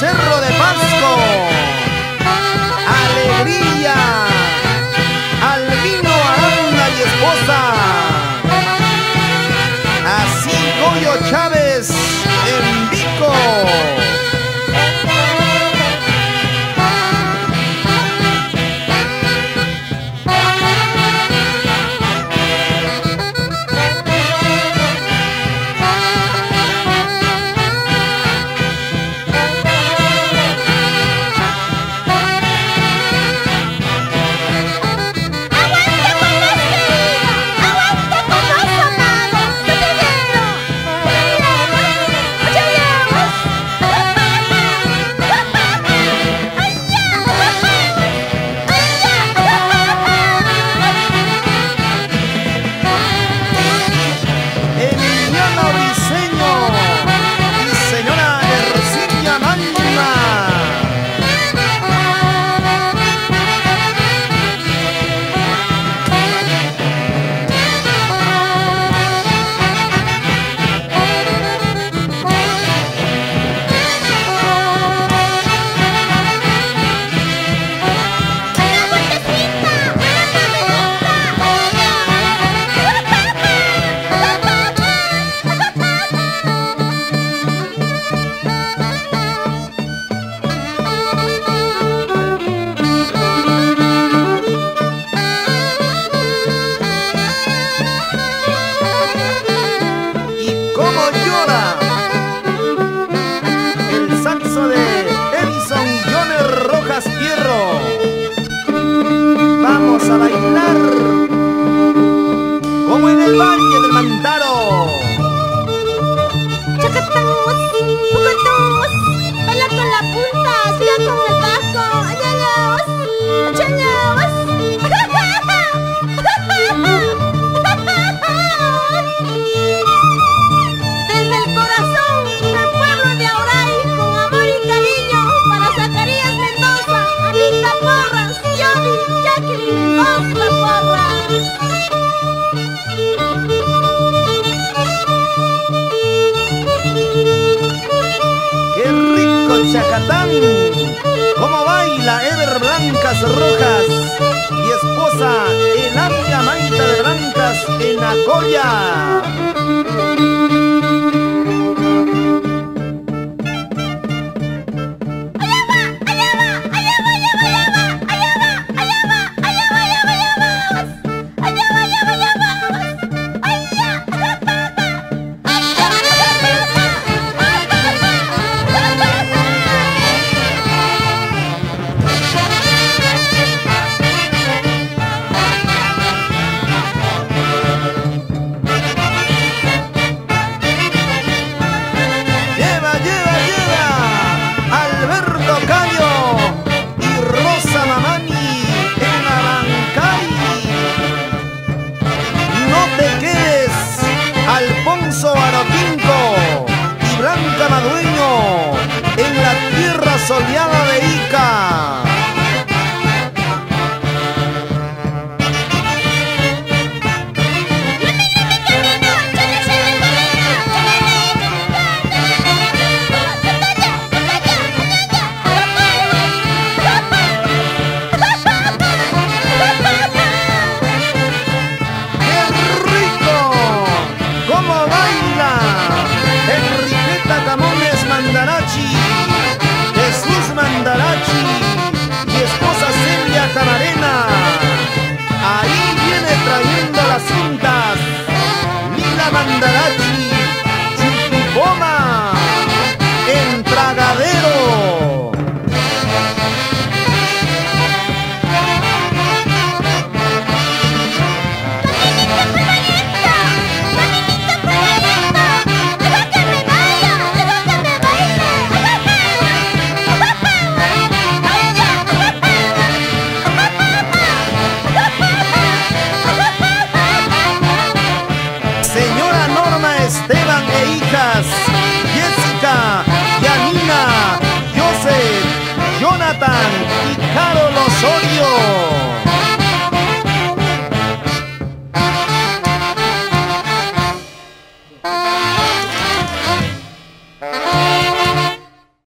Cerro Cómo baila Ever Blancas Rojas y esposa Eladia Maita de Blancas en Acoya. mandala